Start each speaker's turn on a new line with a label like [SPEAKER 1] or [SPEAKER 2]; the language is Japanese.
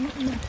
[SPEAKER 1] 何?